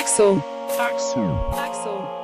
Axel. Axel. Axel.